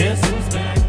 Guess who's back?